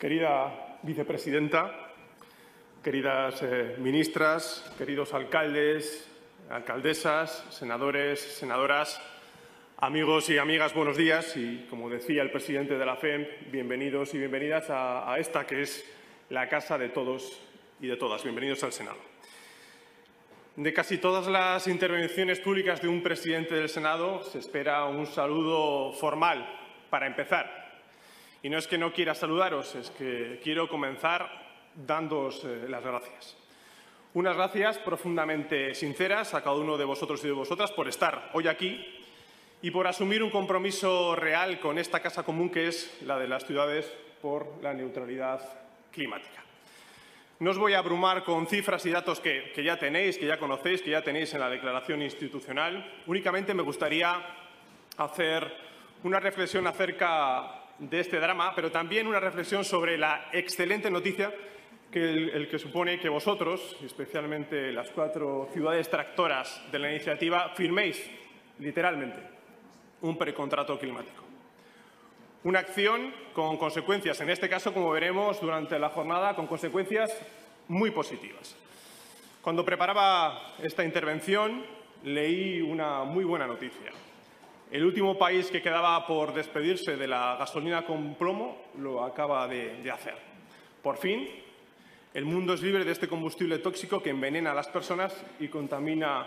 Querida vicepresidenta, queridas eh, ministras, queridos alcaldes, alcaldesas, senadores, senadoras, amigos y amigas, buenos días. Y, como decía el presidente de la FEM, bienvenidos y bienvenidas a, a esta que es la casa de todos y de todas. Bienvenidos al Senado. De casi todas las intervenciones públicas de un presidente del Senado se espera un saludo formal para empezar. Y no es que no quiera saludaros, es que quiero comenzar dándoos eh, las gracias. Unas gracias profundamente sinceras a cada uno de vosotros y de vosotras por estar hoy aquí y por asumir un compromiso real con esta casa común que es la de las ciudades por la neutralidad climática. No os voy a abrumar con cifras y datos que, que, ya tenéis, que ya conocéis, que ya tenéis en la declaración institucional. Únicamente me gustaría hacer una reflexión acerca de este drama, pero también una reflexión sobre la excelente noticia que el, que supone que vosotros, especialmente las cuatro ciudades tractoras de la iniciativa, firméis literalmente un precontrato climático. Una acción con consecuencias, en este caso, como veremos durante la jornada, con consecuencias muy positivas. Cuando preparaba esta intervención, leí una muy buena noticia. El último país que quedaba por despedirse de la gasolina con plomo lo acaba de, hacer. Por fin, el mundo es libre de este combustible tóxico que envenena a las personas y contamina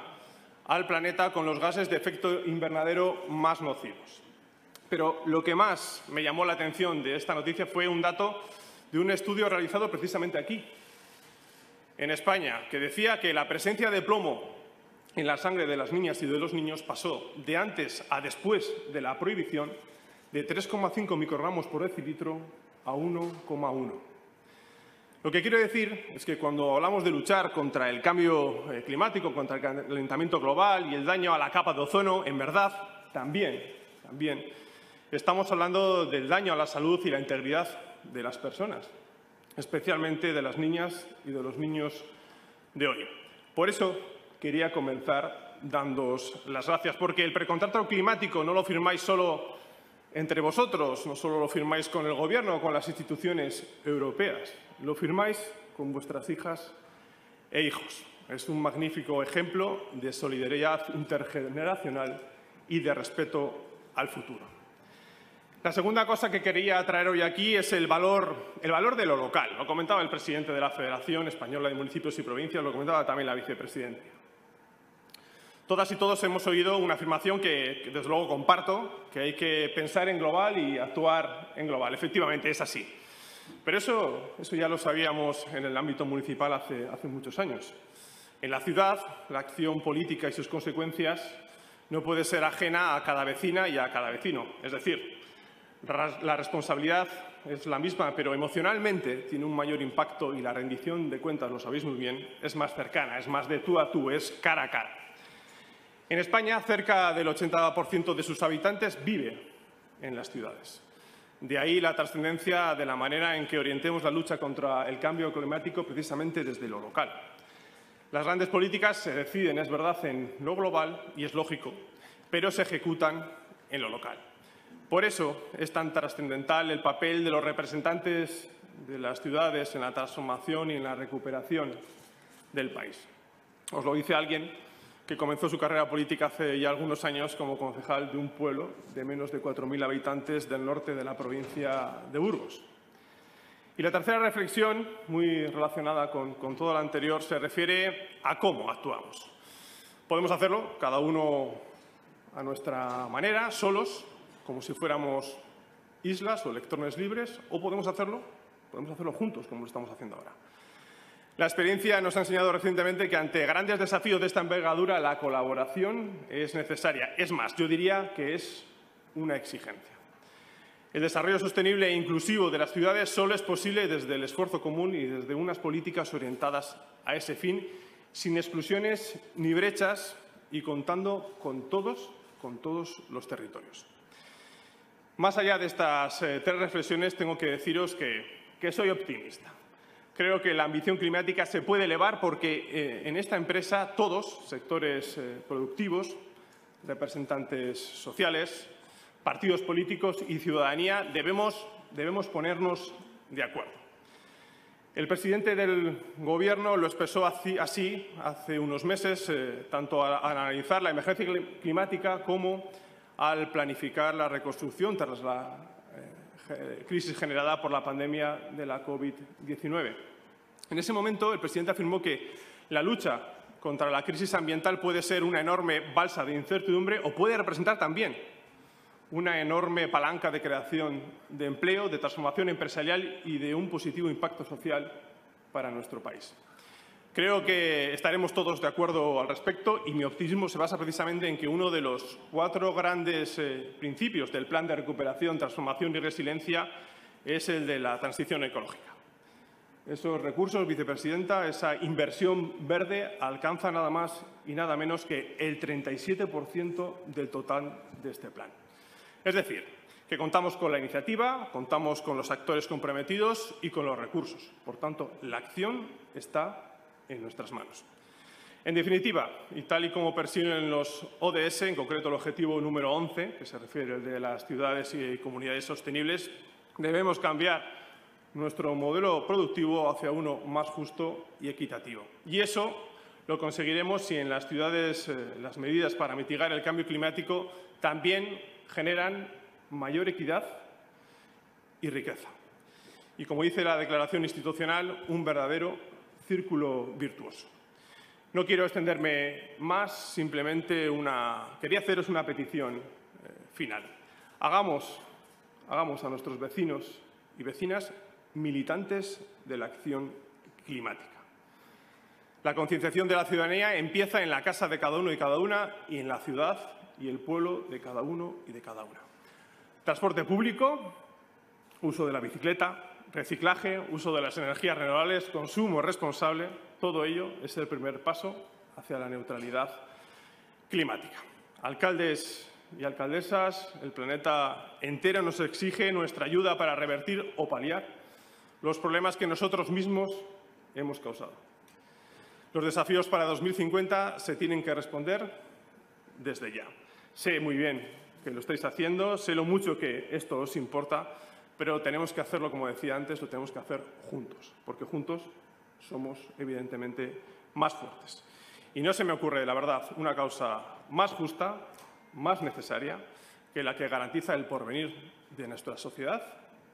al planeta con los gases de efecto invernadero más nocivos. Pero lo que más me llamó la atención de esta noticia fue un dato de un estudio realizado precisamente aquí, en España, que decía que la presencia de plomo en la sangre de las niñas y de los niños pasó de antes a después de la prohibición de 3,5 microgramos por decilitro a 1,1. Lo que quiero decir es que cuando hablamos de luchar contra el cambio eh, climático, contra el calentamiento global y el daño a la capa de ozono, en verdad, también, también estamos hablando del daño a la salud y la integridad de las personas, especialmente de las niñas y de los niños de hoy. Por eso quería comenzar dándoos las gracias, porque el precontrato climático no lo firmáis solo entre vosotros, no solo lo firmáis con el Gobierno o con las instituciones europeas, lo firmáis con vuestras hijas e hijos. Es un magnífico ejemplo de solidaridad intergeneracional y de respeto al futuro. La segunda cosa que quería traer hoy aquí es el valor, el valor de lo local. Lo comentaba el presidente de la Federación Española de Municipios y Provincias, lo comentaba también la vicepresidenta. Todas y todos hemos oído una afirmación que, desde luego, comparto, que hay que pensar en global y actuar en global. Efectivamente, es así. Pero eso, eso ya lo sabíamos en el ámbito municipal hace, hace muchos años. En la ciudad, la acción política y sus consecuencias no puede ser ajena a cada vecina y a cada vecino. Es decir, la responsabilidad es la misma, pero emocionalmente tiene un mayor impacto y la rendición de cuentas, lo sabéis muy bien, es más cercana, es más de tú a tú, es cara a cara. En España, cerca del 80% de sus habitantes vive en las ciudades. De ahí la trascendencia de la manera en que orientemos la lucha contra el cambio climático precisamente desde lo local. Las grandes políticas se deciden, es verdad, en lo global y es lógico, pero se ejecutan en lo local. Por eso es tan trascendental el papel de los representantes de las ciudades en la transformación y en la recuperación del país. Os lo dice alguien que comenzó su carrera política hace ya algunos años como concejal de un pueblo de menos de 4.000 habitantes del norte de la provincia de Burgos. Y la tercera reflexión, muy relacionada con, todo lo anterior, se refiere a cómo actuamos. Podemos hacerlo cada uno a nuestra manera, solos, como si fuéramos islas o electrones libres, o podemos hacerlo, podemos hacerlo juntos, como lo estamos haciendo ahora. La experiencia nos ha enseñado recientemente que ante grandes desafíos de esta envergadura la colaboración es necesaria. Es más, yo diría que es una exigencia. El desarrollo sostenible e inclusivo de las ciudades solo es posible desde el esfuerzo común y desde unas políticas orientadas a ese fin, sin exclusiones ni brechas y contando con todos, con todos los territorios. Más allá de estas eh, tres reflexiones, tengo que deciros que, que, soy optimista. Creo que la ambición climática se puede elevar porque eh, en esta empresa todos, sectores eh, productivos, representantes sociales, partidos políticos y ciudadanía, debemos, debemos ponernos de acuerdo. El presidente del Gobierno lo expresó así hace unos meses, eh, tanto al analizar la emergencia climática como al planificar la reconstrucción tras la crisis generada por la pandemia de la COVID-19. En ese momento, el presidente afirmó que la lucha contra la crisis ambiental puede ser una enorme balsa de incertidumbre o puede representar también una enorme palanca de creación de empleo, de transformación empresarial y de un positivo impacto social para nuestro país. Creo que estaremos todos de acuerdo al respecto y mi optimismo se basa precisamente en que uno de los cuatro grandes eh, principios del Plan de Recuperación, Transformación y Resiliencia es el de la transición ecológica. Esos recursos, vicepresidenta, esa inversión verde alcanza nada más y nada menos que el 37% del total de este plan. Es decir, que contamos con la iniciativa, contamos con los actores comprometidos y con los recursos. Por tanto, la acción está en nuestras manos. En definitiva, y tal y como persiguen los ODS, en concreto el objetivo número 11, que se refiere al de las ciudades y comunidades sostenibles, debemos cambiar nuestro modelo productivo hacia uno más justo y equitativo. Y eso lo conseguiremos si en las ciudades eh, las medidas para mitigar el cambio climático también generan mayor equidad y riqueza. Y como dice la declaración institucional, un verdadero círculo virtuoso. No quiero extenderme más, simplemente una... quería haceros una petición eh, final. Hagamos, hagamos a nuestros vecinos y vecinas militantes de la acción climática. La concienciación de la ciudadanía empieza en la casa de cada uno y cada una y en la ciudad y el pueblo de cada uno y de cada una. Transporte público, uso de la bicicleta, reciclaje, uso de las energías renovables, consumo responsable, todo ello es el primer paso hacia la neutralidad climática. Alcaldes y alcaldesas, el planeta entero nos exige nuestra ayuda para revertir o paliar los problemas que nosotros mismos hemos causado. Los desafíos para 2050 se tienen que responder desde ya. Sé muy bien que lo estáis haciendo, sé lo mucho que esto os importa, pero tenemos que hacerlo, como decía antes, lo tenemos que hacer juntos, porque juntos somos, evidentemente, más fuertes. Y no se me ocurre, la verdad, una causa más justa, más necesaria, que la que garantiza el porvenir de nuestra sociedad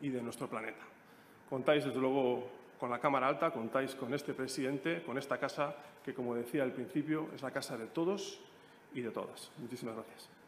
y de nuestro planeta. Contáis, desde luego, con la Cámara Alta, contáis con este presidente, con esta casa, que, como decía al principio, es la casa de todos y de todas. Muchísimas gracias.